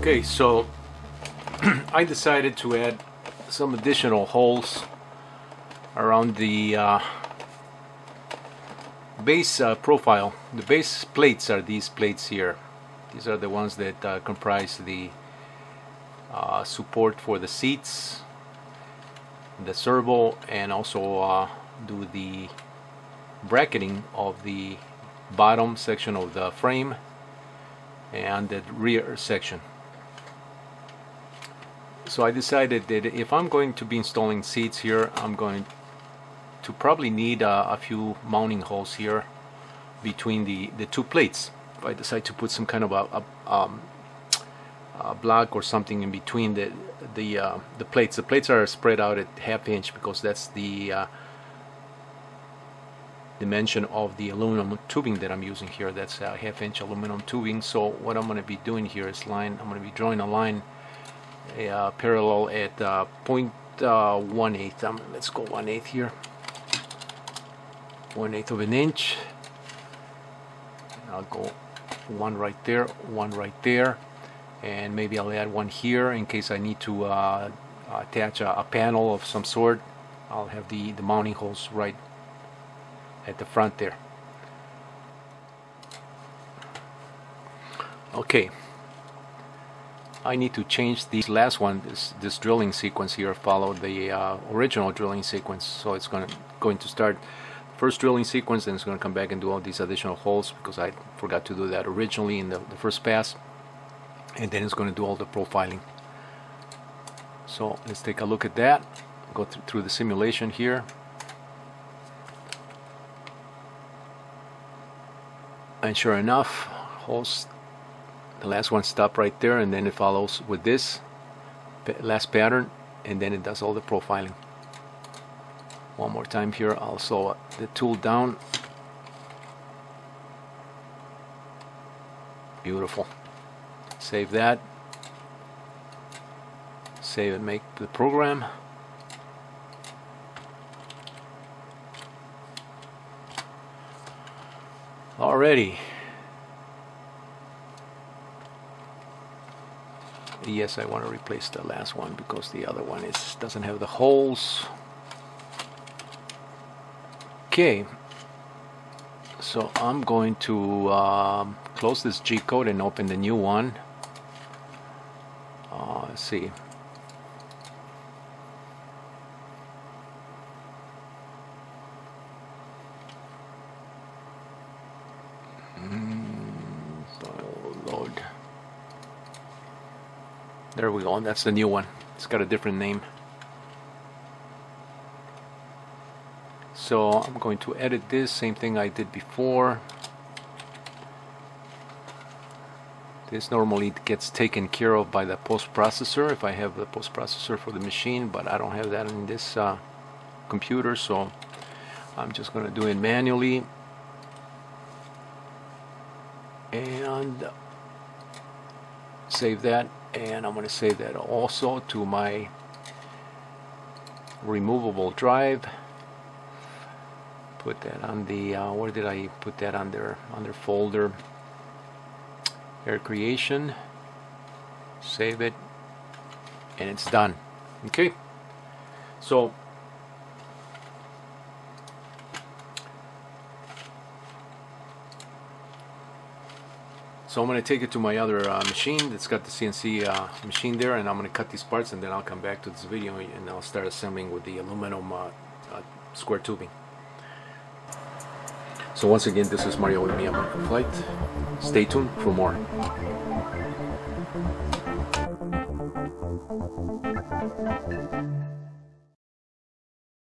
Okay, so I decided to add some additional holes around the uh, base uh, profile. The base plates are these plates here. These are the ones that uh, comprise the uh, support for the seats, the servo, and also uh, do the bracketing of the bottom section of the frame and the rear section. So I decided that if I'm going to be installing seats here I'm going to probably need a few mounting holes here between the the two plates. If I decide to put some kind of a, a, um, a block or something in between the the uh, the plates. The plates are spread out at half inch because that's the uh, dimension of the aluminum tubing that I'm using here that's a half inch aluminum tubing so what I'm going to be doing here is line I'm going to be drawing a line uh, parallel at uh, point uh, one eighth. Um, let's go one eighth here. One eighth of an inch. I'll go one right there, one right there, and maybe I'll add one here in case I need to uh, attach a, a, panel of some sort. I'll have the the mounting holes right at the front there. Okay, I need to change this last one this this drilling sequence here follow the uh, original drilling sequence. So it's going to going to start first drilling sequence then it's going to come back and do all these additional holes because I forgot to do that originally in the, the first pass. And then it's going to do all the profiling. So let's take a look at that. Go th through the simulation here and sure enough holes the last one stop right there and then it follows with this last pattern and then it does all the profiling. One more time here I'll slow uh, the tool down. Beautiful. Save that. Save and make the program already. Yes I want to replace the last one because the other one is doesn't have the holes. Okay. So I'm going to um, close this G code and open the new one. Uh, let's see There we go, and that's the new one. It's got a different name. So I'm going to edit this, same thing I did before. This normally gets taken care of by the post processor if I have the post processor for the machine, but I don't have that in this uh, computer, so I'm just going to do it manually. And save that and I'm going to save that also to my removable drive. Put that on the uh, where did I put that under under folder. Air creation. Save it. And it's done. Okay? So So I'm going to take it to my other uh, machine that's got the CNC uh, machine there and I'm going to cut these parts and then I'll come back to this video and I'll start assembling with the aluminum uh, uh square tubing. So once again this is Mario with MIA Micro-FLIGHT. Stay tuned for more.